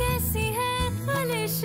कैसी है कलेश